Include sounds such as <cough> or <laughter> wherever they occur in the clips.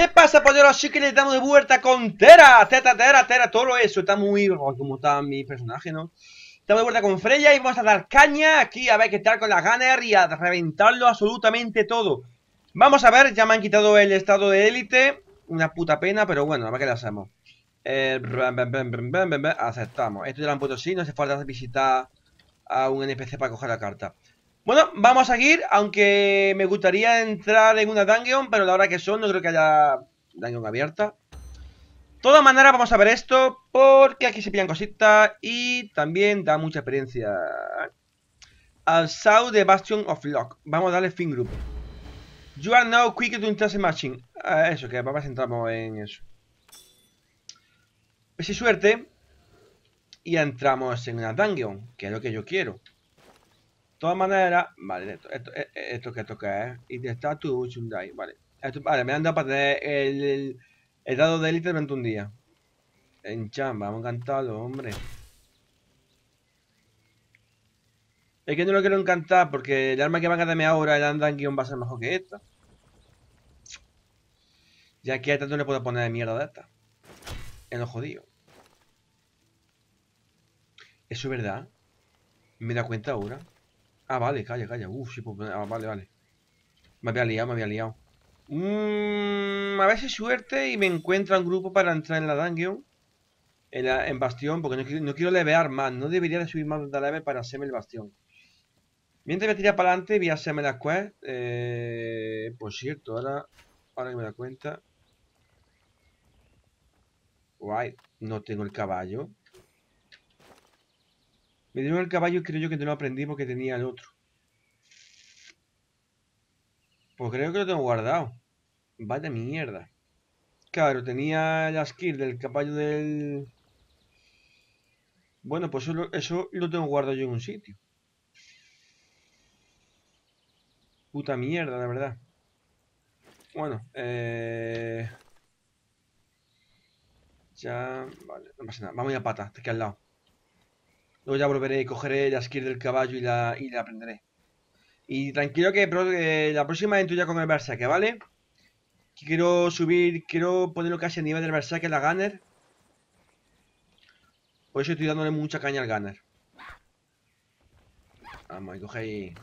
¿Qué pasa, polleros? Así que le damos de vuelta con Tera, Teta, Tera, Tera, todo eso. Está muy... como está mi personaje, ¿no? Estamos de vuelta con Freya y vamos a dar caña aquí a ver qué tal con la Gunner y a reventarlo absolutamente todo. Vamos a ver, ya me han quitado el estado de élite. Una puta pena, pero bueno, a ver qué le hacemos. Eh, aceptamos. Esto ya lo han puesto así, no hace falta visitar a un NPC para coger la carta. Bueno, vamos a seguir, aunque me gustaría entrar en una dungeon, pero la hora que son no creo que haya dungeon abierta. De todas maneras vamos a ver esto, porque aquí se pillan cositas y también da mucha experiencia. Al South de Bastion of Lock. Vamos a darle fin group. You are now quick to intase matching. Ah, eso, que vamos a centrarnos en eso. Pues suerte. Y entramos en una dungeon, que es lo que yo quiero. De todas maneras, vale, esto, esto, eh, eh, esto, que toca es. Y de estatus, Hyundai, vale. Esto, vale, me han dado para tener el, el, dado de élite durante un día. En chamba, vamos a cantarlo, hombre. Es que no lo quiero encantar porque el arma que van a darme ahora, el Andan va a ser mejor que esta. Ya que a esta no le puedo poner de mierda de esta. En lo jodido. Eso es verdad. Me da cuenta ahora. Ah, vale, calla, calla. Uf, sí, pues, ah, vale, vale. Me había liado, me había liado. Mm, a ver si suerte y me encuentra un grupo para entrar en la dungeon. En, la, bastión, porque no quiero, no quiero levear más. No debería de subir más de leve para hacerme el bastión. Mientras me tira para adelante, voy a hacerme la quest. Eh, por cierto, ahora, ahora que me da cuenta. Guay, no tengo el caballo. Me dieron el caballo y creo yo que no lo aprendí porque tenía el otro. Pues creo que lo tengo guardado. Vaya mierda. Claro, tenía la skill del caballo del... Bueno, pues eso, lo tengo guardado yo en un sitio. Puta mierda, de verdad. Bueno, eh... Ya... Vale, no pasa nada. Vamos a pata, está aquí al lado. Luego ya volveré, y cogeré la skill del caballo y la, y aprenderé. Y tranquilo que eh, la próxima entro ya con el Berserker, ¿vale? Quiero subir, quiero ponerlo casi a nivel del Berserker la Gunner. Por eso estoy dándole mucha caña al Gunner. Vamos, y coge ahí.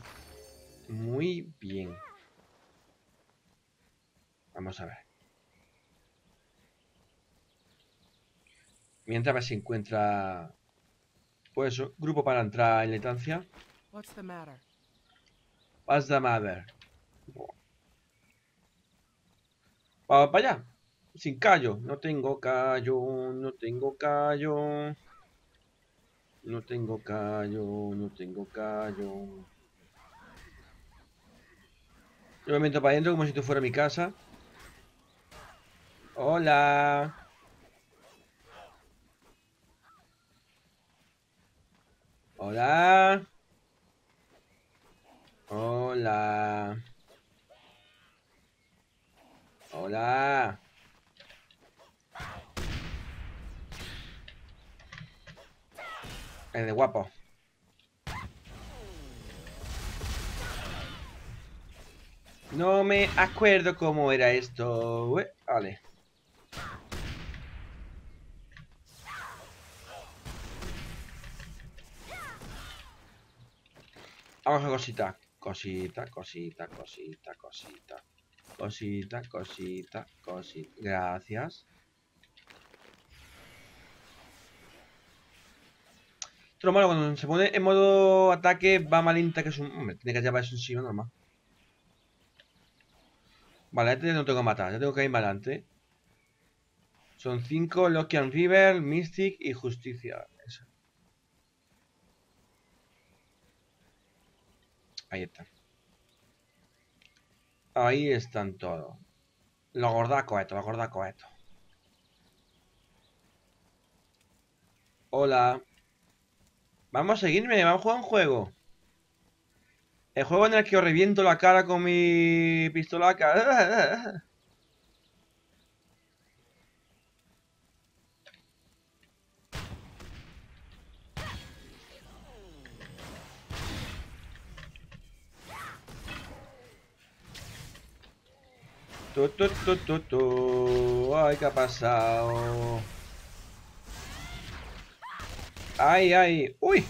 Muy bien. Vamos a ver. Mientras a ver si encuentra pues eso, grupo para entrar en letancia. What's the matter? What's the matter? Vamos para allá. Sin callo. No tengo callo, no tengo callo. No tengo callo, no tengo callo. Yo me meto para adentro como si esto fuera mi casa. Hola. Hola. Hola. Hola. El de guapo. No me acuerdo cómo era esto. Vale. Vamos a cosita. Cosita, cosita, cosita, cosita. Cosita, cosita, cosita. Gracias. Esto lo malo, cuando se pone en modo ataque va malinta que es un... Hombre, tiene que llevar eso encima normal. Vale, este no tengo que matar, ya tengo que ir para adelante. Son 5, Lokian River, Mystic y Justicia. Ahí está. Ahí están todos. Lo gordaco esto, lo gordaco esto. Hola. Vamos a seguirme, vamos a jugar un juego. El juego en el que os reviento la cara con mi pistolaca. <laughs> Tu, tu, tu, tu. Ay, ¿qué ha pasado? Ay, ay. Uy.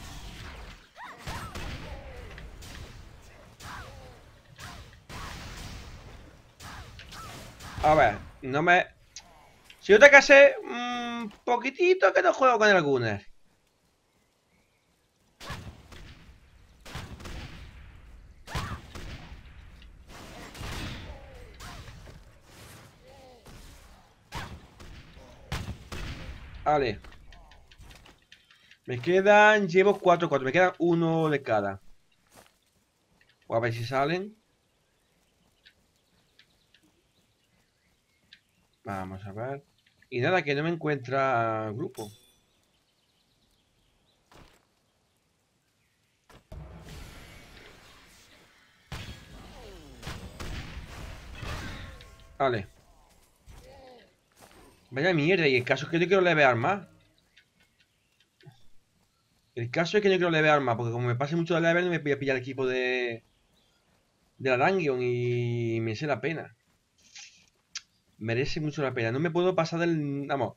A ver, no me... Si yo te casé un poquitito que no juego con el Vale. Me quedan... Llevo cuatro, cuatro. Me quedan uno de cada. Voy a ver si salen. Vamos a ver. Y nada, que no me encuentra grupo. Vale. Vaya mierda, y el caso es que no quiero levear más. El caso es que no quiero levear más, porque como me pase mucho de level, no me voy a pillar el equipo de... De la Dungeon y me sé la pena. Merece mucho la pena. No me puedo pasar del... Vamos.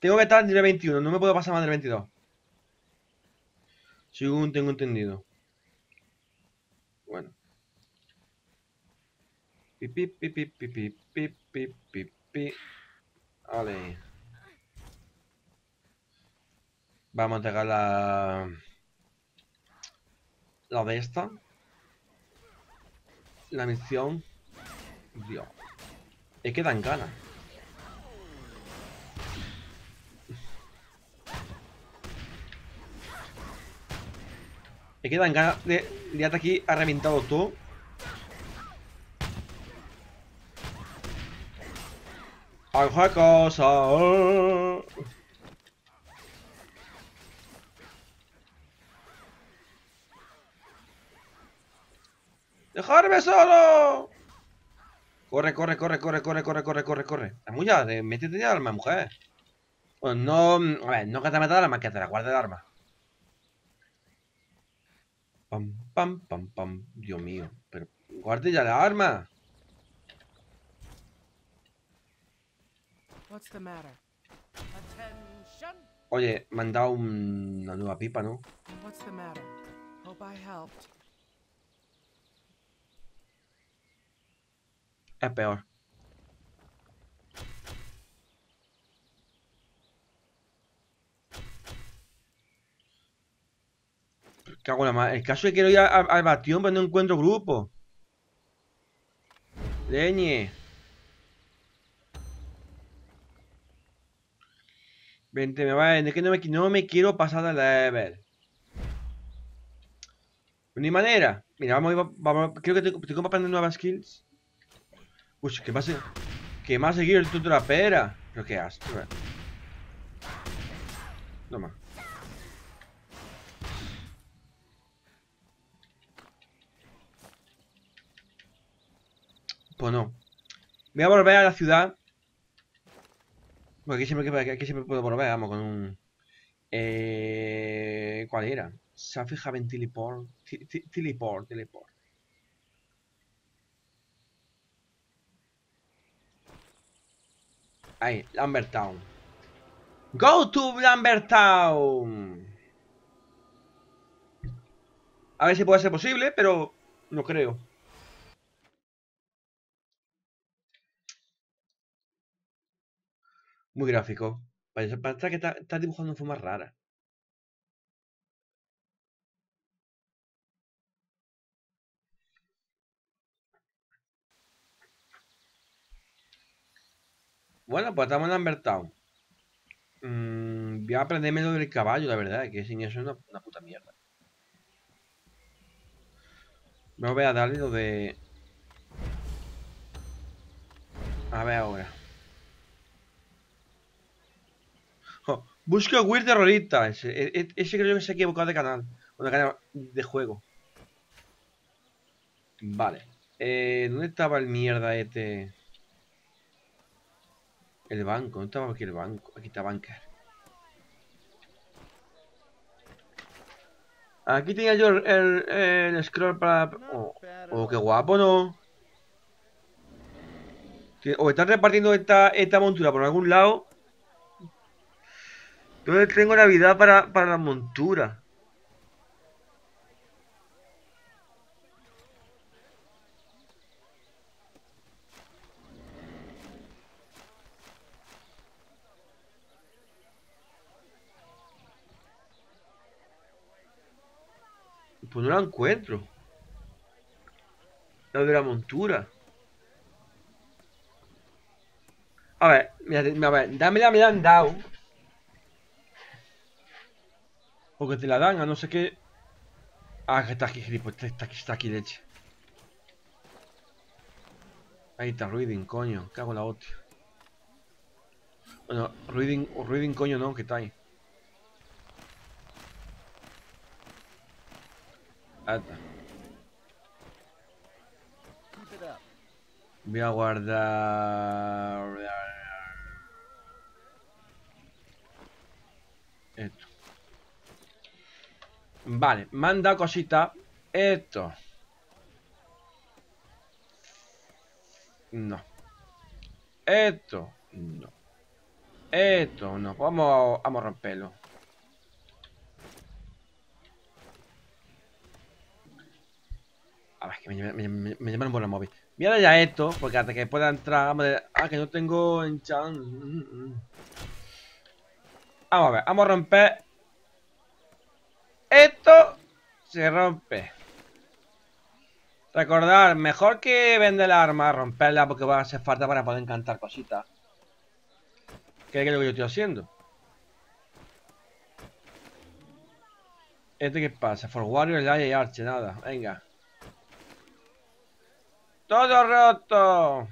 Tengo que estar en nivel 21. No me puedo pasar más del 22. Según tengo entendido. Bueno. Pipi, pipi, pipi, pipi, pipi. Vale. Vamos a entregar la... La de esta. La misión. Dios. Es que dan ganas. Es que dan ganas de liarte aquí ha reventado todo. ¡Alguna cosa! ¡Dejarme solo! Corre, corre, corre, corre, corre, corre, corre, corre, corre. Vamos ya, métete ya arma, mujer. Bueno, no. A ver, no que te meta el arma, que te la guarde el arma. Pam, pam, pam, pam. Dios mío. Pero guarde ya la arma. Oye, me han dado una nueva pipa, ¿no? Es peor. Cago en la El caso es que quiero ir al, al bastión, pero no encuentro grupo. Leñe. Vente, me va a que no me, no me quiero pasar de level. Ni manera. Mira, vamos, vamos, creo que tengo, tengo para nuevas skills. Uy, ¿qué más? ¿Qué más seguir el tuto de la pera? Pero qué asco, Toma. Pues no. Voy a volver a la ciudad. Porque aquí siempre, aquí siempre puedo volver, vamos, con un... Eh, ¿Cuál era? Safi Haven Teleport. Teleport, Teleport. Ahí, Lambertown. Go to Lambertown. A ver si puede ser posible, pero no creo. Muy gráfico. Parece, que está, dibujando de forma rara. Bueno, pues estamos en Ambertown. Mm, voy a aprenderme lo del caballo, la verdad, que sin eso es una, puta mierda. Me voy a darle lo de... A ver ahora. Busca Weird Terrorista. Ese, e, e, ese, creo que se ha equivocado de canal. O de canal de juego. Vale. Eh, ¿Dónde estaba el mierda este? El banco, ¿dónde estaba aquí el banco? Aquí está Banker. Aquí tenía yo el, scroll para... Oh, oh, qué guapo, ¿no? O están repartiendo esta, esta montura por algún lado. Entonces tengo Navidad para, para la montura. Pues no la encuentro. La de la montura. A ver, mira, a ver, me la han dado. Porque te la dan a no sé qué. Ah, que está aquí, pues está aquí, está aquí, leche. Ahí está, Reading, coño. Cago en la hostia. Bueno, Reading, Reading, coño, no, que está ahí. Voy a guardar... Vale, manda cosita. Esto. No. Esto. No. Esto, no. Vamos, vamos a romperlo. A ver, que me, me, llamaron por la móvil. Mira ya esto, porque hasta que pueda entrar. Vamos a ah, que no tengo enchant. Vamos a ver, vamos a romper. Esto se rompe. Recordar, mejor que vender la arma, romperla porque va a hacer falta para poder encantar cositas. ¿Qué es lo que yo estoy haciendo? ¿Este qué pasa? For Warrior, y Arche, nada. Venga. Todo roto.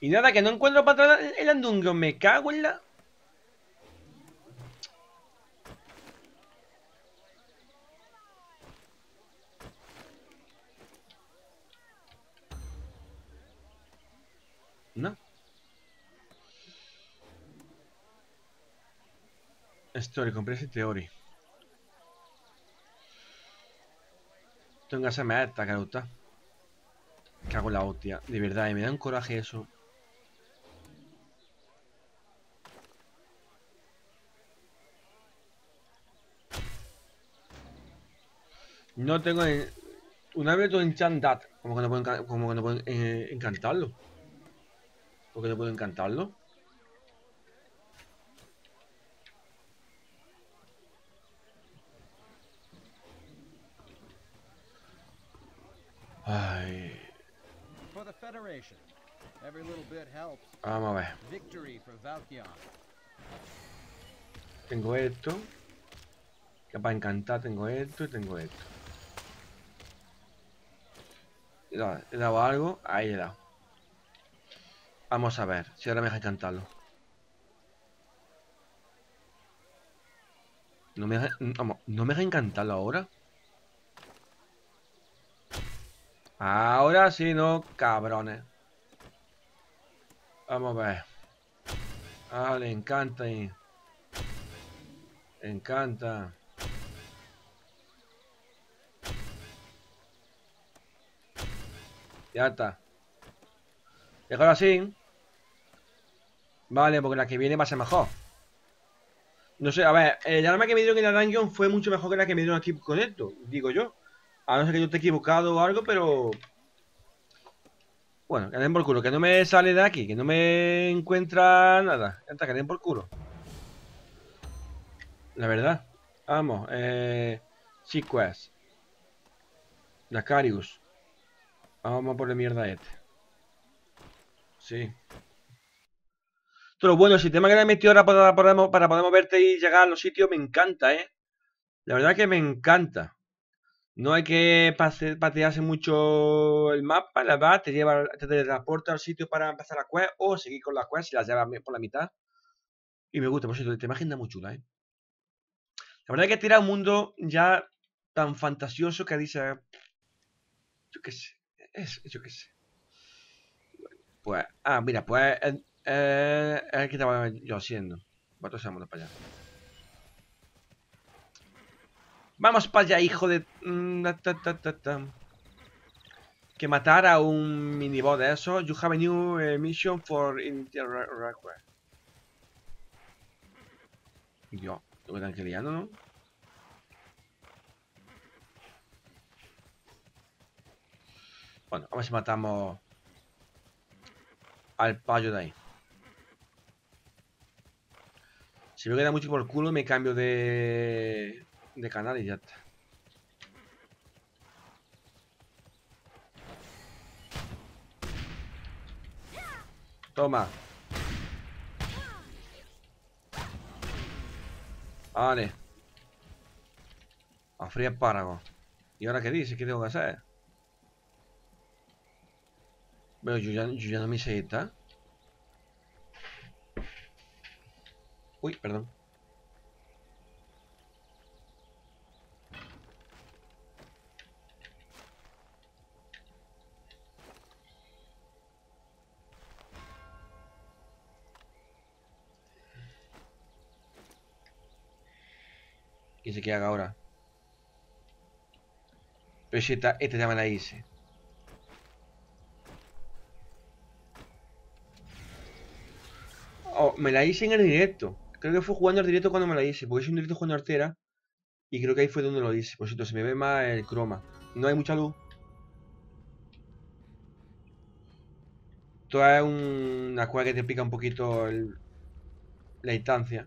Y nada, que no encuentro para el andungo. Me cago en la... No. Story, compré ese Theory. Tengo que hacerme esta, gusta. Cago en la hostia. De verdad, y me da un coraje eso. No tengo... Una vez enchantat. Como que no puedo, como que no puedo eh, encantarlo. ¿Por qué no puedo encantarlo? Ay. Vamos a ver. Tengo esto. Que para encantar tengo esto y tengo esto. He dado algo. Ahí he dado. Vamos a ver si ahora me deja encantarlo. No me deja, no me deja encantarlo ahora. Ahora sí, no, cabrones. Vamos a ver. Ah, le encanta ahí. Le encanta. Ya está. Déjalo así. Vale, porque la que viene va a ser mejor. No sé, a ver, el arma que me dieron en la dungeon fue mucho mejor que la que me dieron aquí con esto, digo yo. A no ser que yo esté equivocado o algo, pero... Bueno, que den por culo, que no me sale de aquí, que no me encuentra nada. Ya está, que den por culo. La verdad. Vamos, eh... Sequest. Lacarius. Vamos a poner mierda este. Sí. Pero bueno, el sistema que le he metido ahora para, para, para poder moverte y llegar a los sitios me encanta, ¿eh? La verdad que me encanta. No hay que patearse mucho el mapa, la verdad, te lleva, te transporta al sitio para empezar la quest o seguir con la quest si las lleva por la mitad. Y me gusta, por cierto, te imaginas muy chula, ¿eh? La verdad es que tira un mundo ya tan fantasioso que dice... Yo qué sé, es, yo qué sé. Pues, ah, mira, pues eh, eh, estaba yo haciendo. Vamos para allá. Vamos para allá, hijo de... Mm, que matar a un minibot de eso. You have a new eh, mission for Inter request. Yo, lo están ¿no? Bueno, a ver si matamos al payo de ahí. Si me queda mucho por el culo, me cambio de, de canal y ya está. Toma. Vale. A fría espárrago. ¿Y ahora qué dice? ¿Qué tengo que hacer? Bueno, yo ya, yo ya no me sé esta. Uy, perdón. ¿Qué se que haga ahora? Esta, esta ya me la hice. Oh, me la hice en el directo. Creo que fue jugando al directo cuando me la hice. Porque es un directo jugando artera. Y creo que ahí fue donde lo hice. Por cierto, se me ve más el croma. No hay mucha luz. Toda es una cueva que te pica un poquito la instancia.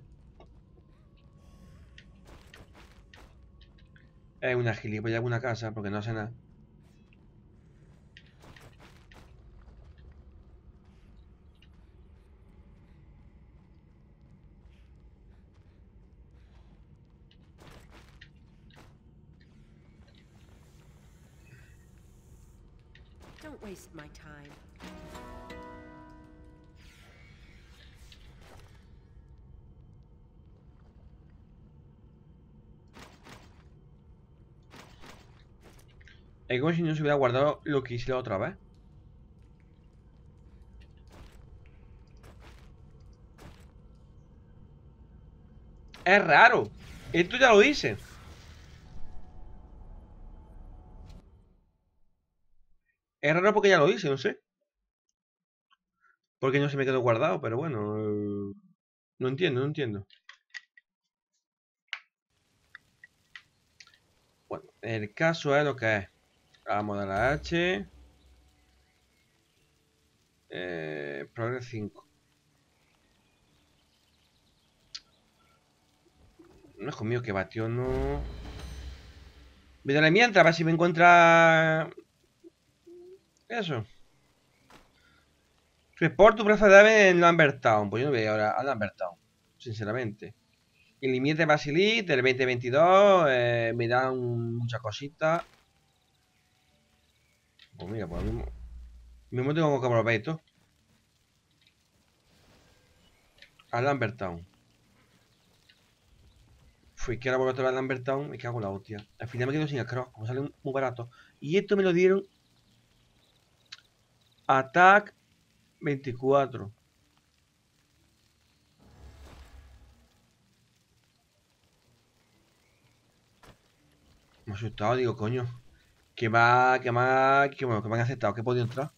Es una gilipollas una casa porque no hace nada. Como si no se hubiera guardado lo que hice la otra vez. Es raro. Esto ya lo hice. Es raro porque ya lo hice, no sé. Porque no se me quedó guardado, pero bueno. Eh, no entiendo, no entiendo. Bueno, el caso es lo que es. Vamos a la H. Eh, Progress 5. No es conmigo que batió, no. la mientras, a ver si me encuentra. Eso. Report tu preferible en Lambert Town. Pues yo no voy ahora a Lambert Town, sinceramente. El límite Basilit del 2022 eh, me dan muchas cositas. Pues mira, pues mismo, mismo tengo que volver esto. A Lambertown. Fui que ahora vuelvo a a Lambertown, me cago en la hostia. Al final me quedo sin el como sale muy barato. Y esto me lo dieron. Attack 24. Me asustado, digo, coño. ¿Qué más? ¿Qué más? ¿Qué, bueno, que me han aceptado? ¿Qué he podido entrar?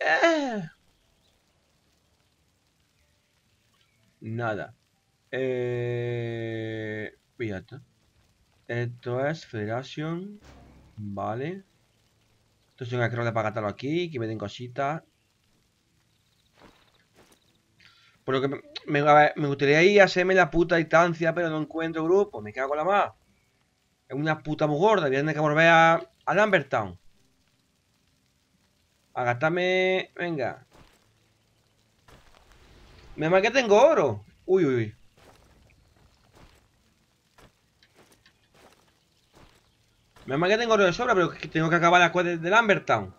Eh. Nada. Eh... Esto es Federación. Vale. Esto es un acrole para gastarlo aquí. Que me den cositas. Por lo que me, me, gustaría ir a hacerme la puta distancia, pero no encuentro grupo. Me cago en la más. Es una puta muy gorda. Voy a tener que volver a, a Lambertown. Agátame. Venga. Me mal que tengo oro. Uy, uy, uy. Me mal que tengo oro de sobra, pero tengo que acabar la cueva de Lambertown.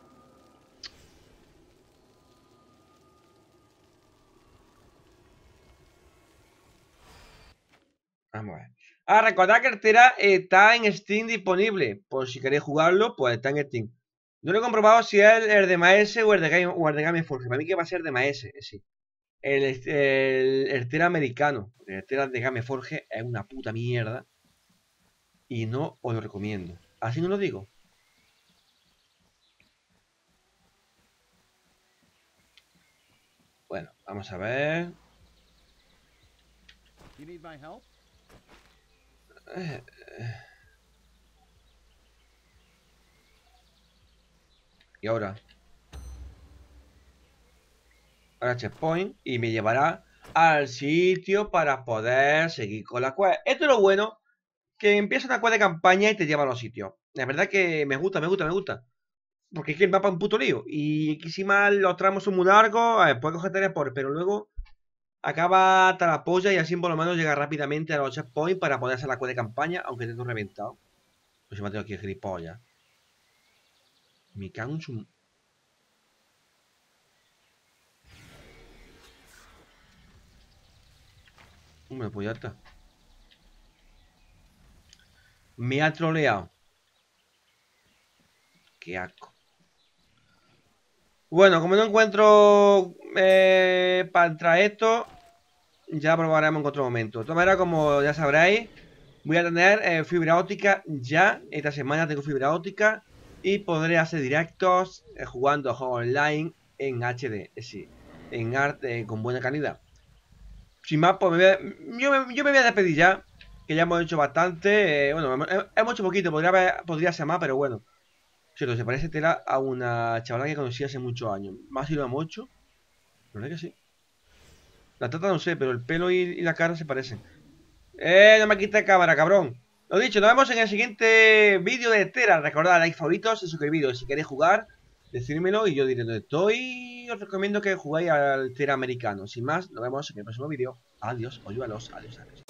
Vamos a ver. Ah, recordad que el Tera está en Steam disponible. Por si queréis jugarlo, pues está en Steam. No lo he comprobado si es el, el de Maese o el de Game, o el de Game Para mí que va a ser de Maese, eh, sí. El, el, Tera americano. El Tera de Game Forge es una puta mierda. Y no os lo recomiendo. Así no lo digo. Bueno, vamos a ver. You need my help? Y ahora. Ahora checkpoint. Y me llevará al sitio para poder seguir con la quest. Esto es lo bueno. Que empieza una quest de campaña y te lleva a los sitios. La verdad que me gusta, me gusta, me gusta. Porque es que el mapa es un puto lío. Y si mal los tramos son muy largos, a ver, puedes coger por pero luego acaba hasta la polla y así por lo menos llega rápidamente a los checkpoints para poder hacer la quest de campaña, aunque tengo reventado. Pues si me tengo aquí gilipollas. Me cago en su... Hombre, pues ya está. Me ha troleado. Qué asco. Bueno, como no encuentro eh, para entrar esto, ya probaremos en otro momento. De todas maneras, como ya sabréis, voy a tener eh, fibra óptica ya. Esta semana tengo fibra óptica y podré hacer directos eh, jugando juegos online en HD, decir, en arte con buena calidad. Sin más, pues yo, me, voy a despedir ya, que ya hemos hecho bastante. Eh, bueno, hemos, hecho poquito, podría, podría ser más, pero bueno. Cierto, se parece tela a una chavala que conocí hace muchos años. Más si lo hemos hecho. ¿No es que sí? La tata no sé, pero el pelo y, la cara se parecen. ¡Eh! No me quites cámara, cabrón. Lo dicho, nos vemos en el siguiente vídeo de Tera. Recordad, like, favoritos y suscribiros. Si queréis jugar, decírmelo y yo diré dónde estoy. Os recomiendo que jugáis al Tera americano. Sin más, nos vemos en el próximo vídeo. Adiós, oyúvalos. Adiós, adiós.